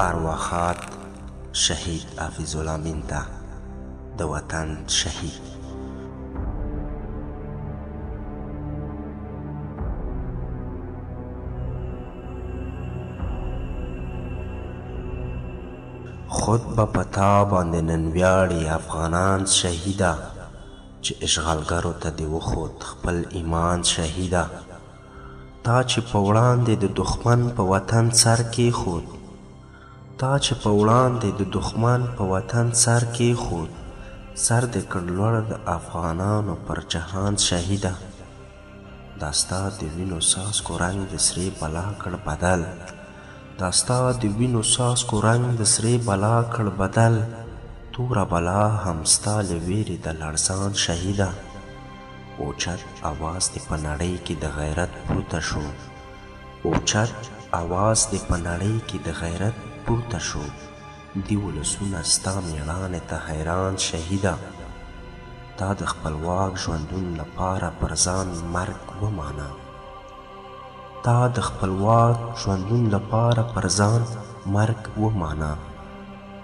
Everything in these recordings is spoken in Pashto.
ارواښاد شهید حافظ الله امین ته د وطن شهید خود به پتا باندې نن ویاړي افغانان شهیده چې اشغالګرو ته دې وښود خپل ایمان شهیده تا چې په وړاندې د دښمن په وطن سر کېښود تا چې په وړاندې د دښمن په وطن سر کېښود سر دې کړ لوړ د افغانانو پر جهان شهیده. دا ستا د وینو څاڅکو رنګ د سرې بلا کړ بدل دا ستا د وینو څاڅکو رنګ د سرې بلا کړ بدل توره بلا هم ستا له ویرې د لړزان شهیده اوچت اواز دې په نړۍ کې د غیرت پورته شو اوچت اواز دې په نړۍ کې د غیرت پورته شو دی ولسونه ستا میړانې ته حیران شهیده تا د خپلواک ژوندون لپاره پر ځان مرګ ومانه تا د خپلواک ژوندون لپاره پر ځان مرګ ومانه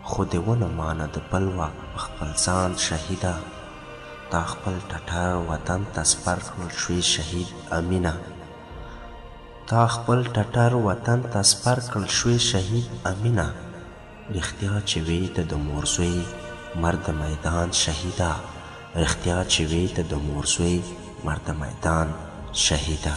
خو د ونه مانه د بل واک په خپل ځان شهیده تا خپل ټټر وطن ته سپر کړل شوې شهید امینه. تا خپل ټټر وطن ته سپر کړل شوې شهید امینه رښتیا چې وې ته د مور زوی مرد میدان شهیده رښتیا چې وې ته د مور زوی مرد میدان شهیده.